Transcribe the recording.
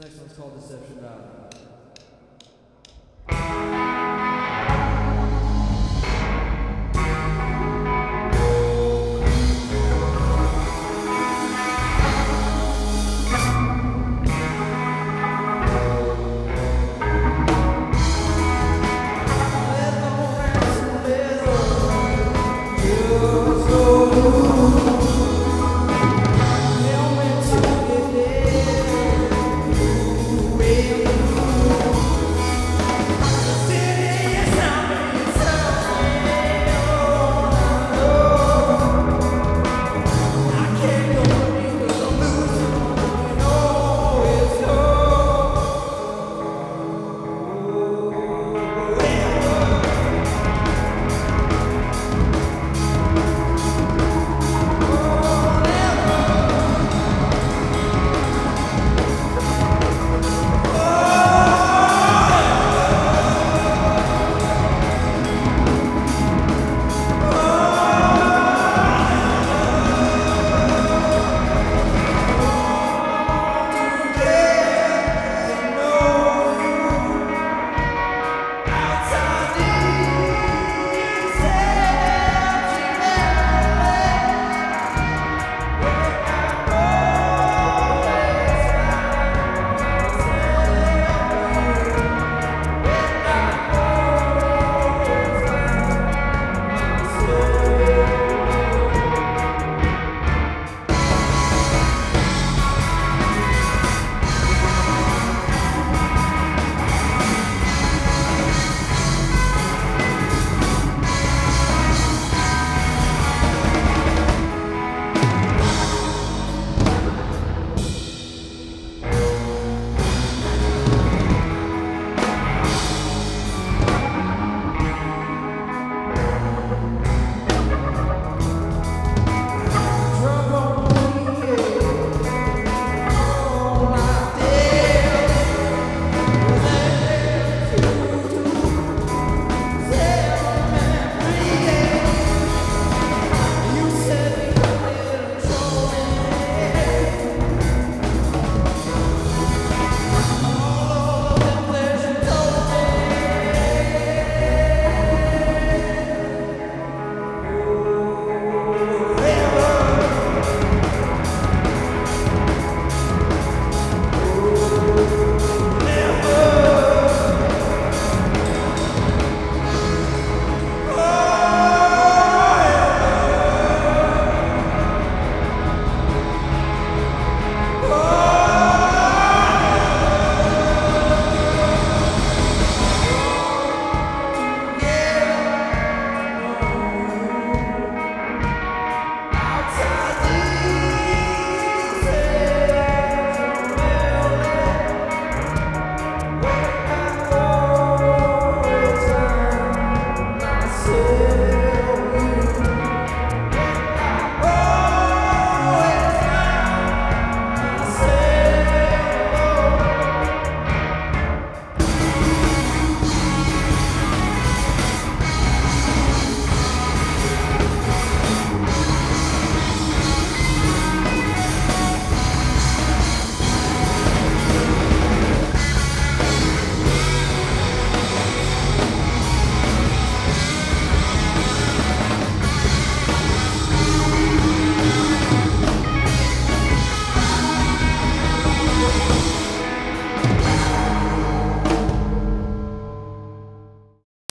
This next one's called Deception Valley.